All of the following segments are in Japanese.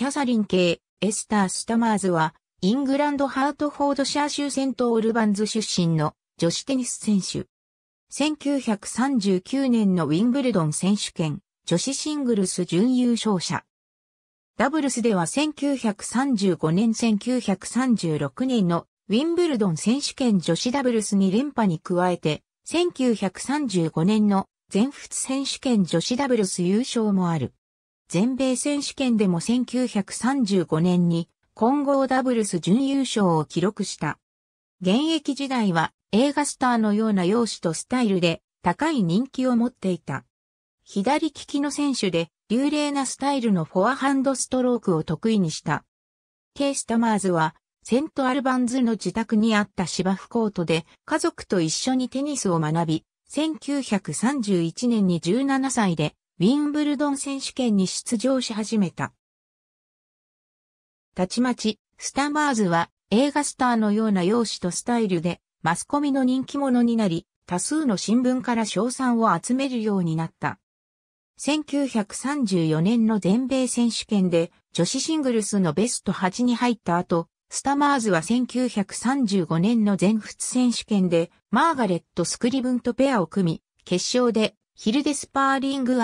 キャサリン系、エスター・スタマーズは、イングランド・ハートフォードシャー州セント・オルバンズ出身の女子テニス選手。1939年のウィンブルドン選手権、女子シングルス準優勝者。ダブルスでは1935年1936年のウィンブルドン選手権女子ダブルスに連覇に加えて、1935年の全仏選手権女子ダブルス優勝もある。全米選手権でも1935年に混合ダブルス準優勝を記録した。現役時代は映画スターのような容姿とスタイルで高い人気を持っていた。左利きの選手で流麗なスタイルのフォアハンドストロークを得意にした。ケイスタマーズはセントアルバンズの自宅にあった芝生コートで家族と一緒にテニスを学び、1931年に17歳でウィンブルドン選手権に出場し始めた。たちまち、スタマーズは映画スターのような容姿とスタイルでマスコミの人気者になり、多数の新聞から賞賛を集めるようになった。1934年の全米選手権で女子シングルスのベスト8に入った後、スタマーズは1935年の全仏選手権でマーガレット・スクリブンとペアを組み、決勝でヒルデスパーリング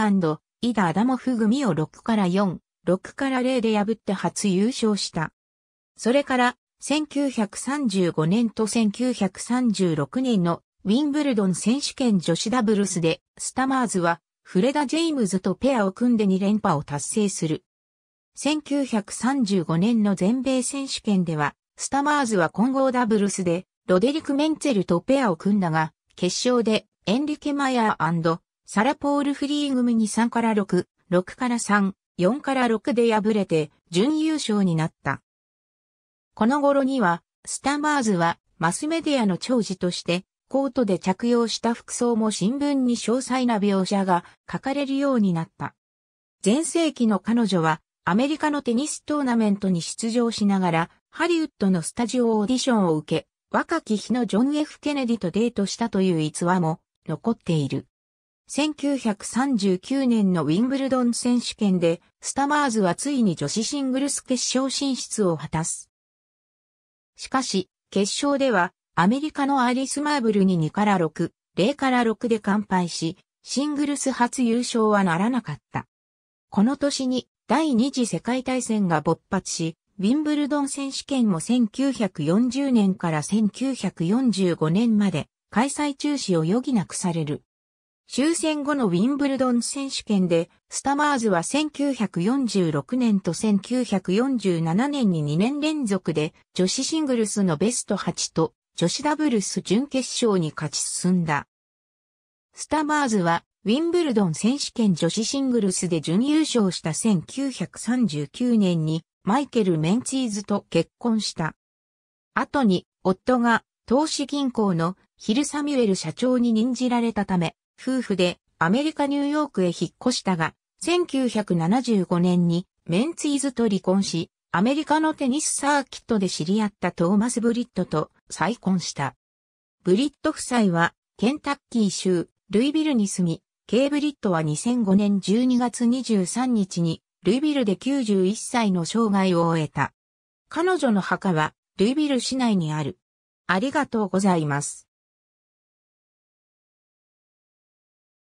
イダ・アダモフ組を6から4、6から0で破って初優勝した。それから1935年と1936年のウィンブルドン選手権女子ダブルスでスタマーズはフレダ・ジェイムズとペアを組んで2連覇を達成する。1935年の全米選手権では、スタマーズは混合ダブルスで、ロデリク・メンツェルとペアを組んだが、決勝で、エンリケ・マヤーサラ・ポール・フリー組に3から6、6から3、4から6で敗れて、準優勝になった。この頃には、スタマーズは、マスメディアの長寿として、コートで着用した服装も新聞に詳細な描写が書かれるようになった。前世紀の彼女はアメリカのテニストーナメントに出場しながらハリウッドのスタジオオーディションを受け、若き日のジョン・ F・ ケネディとデートしたという逸話も残っている。1939年のウィンブルドン選手権でスタマーズはついに女子シングルス決勝進出を果たす。しかし、決勝ではアメリカのアリス・マーブルに2から6、0から6で完敗し、シングルス初優勝はならなかった。この年に第二次世界大戦が勃発し、ウィンブルドン選手権も1940年から1945年まで開催中止を余儀なくされる。終戦後のウィンブルドン選手権で、スタマーズは1946年と1947年に2年連続で女子シングルスのベスト8と女子ダブルス準決勝に勝ち進んだ。スタマーズは、ウィンブルドン選手権女子シングルスで準優勝した1939年に、マイケル・メンツィーズと結婚した。後に、夫が、投資銀行のヒル・サミュエル社長に任じられたため、夫婦でアメリカ・ニューヨークへ引っ越したが、1975年にメンツィーズと離婚し、アメリカのテニスサーキットで知り合ったトーマス・ブリットと再婚した。ブリット夫妻はケンタッキー州ルイビルに住み、ケイブリットは2005年12月23日にルイビルで91歳の生涯を終えた。彼女の墓はルイビル市内にある。ありがとうございます。